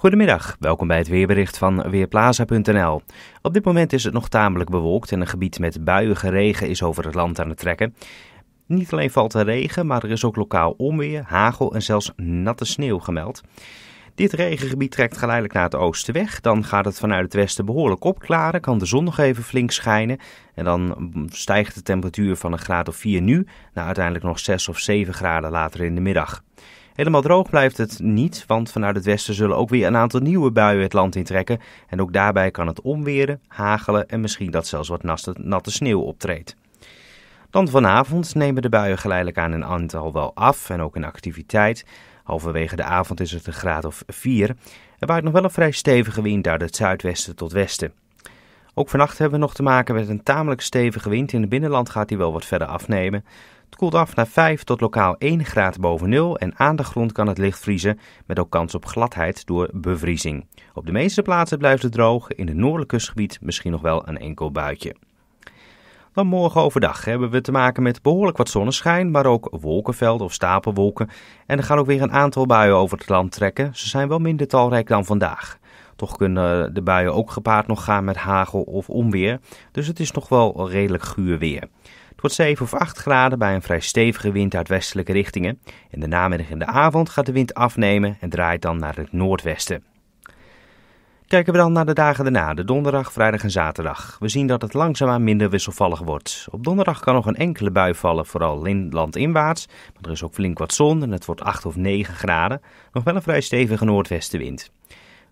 Goedemiddag, welkom bij het weerbericht van Weerplaza.nl. Op dit moment is het nog tamelijk bewolkt en een gebied met buiige regen is over het land aan het trekken. Niet alleen valt er regen, maar er is ook lokaal onweer, hagel en zelfs natte sneeuw gemeld. Dit regengebied trekt geleidelijk naar het oosten weg. Dan gaat het vanuit het westen behoorlijk opklaren. Kan de zon nog even flink schijnen. En dan stijgt de temperatuur van een graad of 4 nu naar uiteindelijk nog 6 of 7 graden later in de middag. Helemaal droog blijft het niet, want vanuit het westen zullen ook weer een aantal nieuwe buien het land intrekken. En ook daarbij kan het omweren, hagelen en misschien dat zelfs wat natte, natte sneeuw optreedt. Dan vanavond nemen de buien geleidelijk aan in aantal wel af en ook in activiteit. Halverwege de avond is het een graad of 4. Er waait nog wel een vrij stevige wind uit het zuidwesten tot westen. Ook vannacht hebben we nog te maken met een tamelijk stevige wind. In het binnenland gaat die wel wat verder afnemen. Het koelt af naar 5 tot lokaal 1 graad boven nul en aan de grond kan het licht vriezen met ook kans op gladheid door bevriezing. Op de meeste plaatsen blijft het droog, in het noordelijk kustgebied misschien nog wel een enkel buitje. Dan morgen overdag hebben we te maken met behoorlijk wat zonneschijn, maar ook wolkenvelden of stapelwolken. En er gaan ook weer een aantal buien over het land trekken. Ze zijn wel minder talrijk dan vandaag. Toch kunnen de buien ook gepaard nog gaan met hagel of onweer. Dus het is nog wel redelijk guur weer. Het wordt 7 of 8 graden bij een vrij stevige wind uit westelijke richtingen. In de namiddag en de avond gaat de wind afnemen en draait dan naar het noordwesten. Kijken we dan naar de dagen daarna, de donderdag, vrijdag en zaterdag. We zien dat het langzaamaan minder wisselvallig wordt. Op donderdag kan nog een enkele bui vallen, vooral in landinwaarts. Maar er is ook flink wat zon en het wordt 8 of 9 graden. Nog wel een vrij stevige noordwestenwind.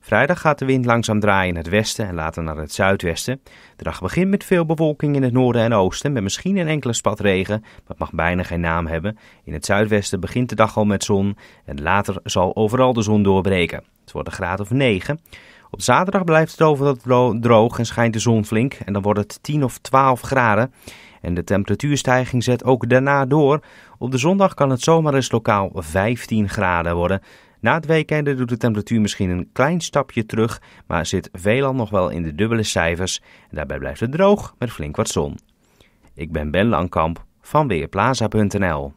Vrijdag gaat de wind langzaam draaien in het westen en later naar het zuidwesten. De dag begint met veel bewolking in het noorden en oosten, met misschien een enkele spat regen, maar het mag bijna geen naam hebben. In het zuidwesten begint de dag al met zon en later zal overal de zon doorbreken. Het wordt een graad of 9. Op zaterdag blijft het overal droog en schijnt de zon flink en dan wordt het 10 of 12 graden. En de temperatuurstijging zet ook daarna door. Op de zondag kan het zomaar eens lokaal 15 graden worden. Na het weekend doet de temperatuur misschien een klein stapje terug, maar zit veelal nog wel in de dubbele cijfers. En daarbij blijft het droog met flink wat zon. Ik ben Ben Langkamp van Weerplaza.nl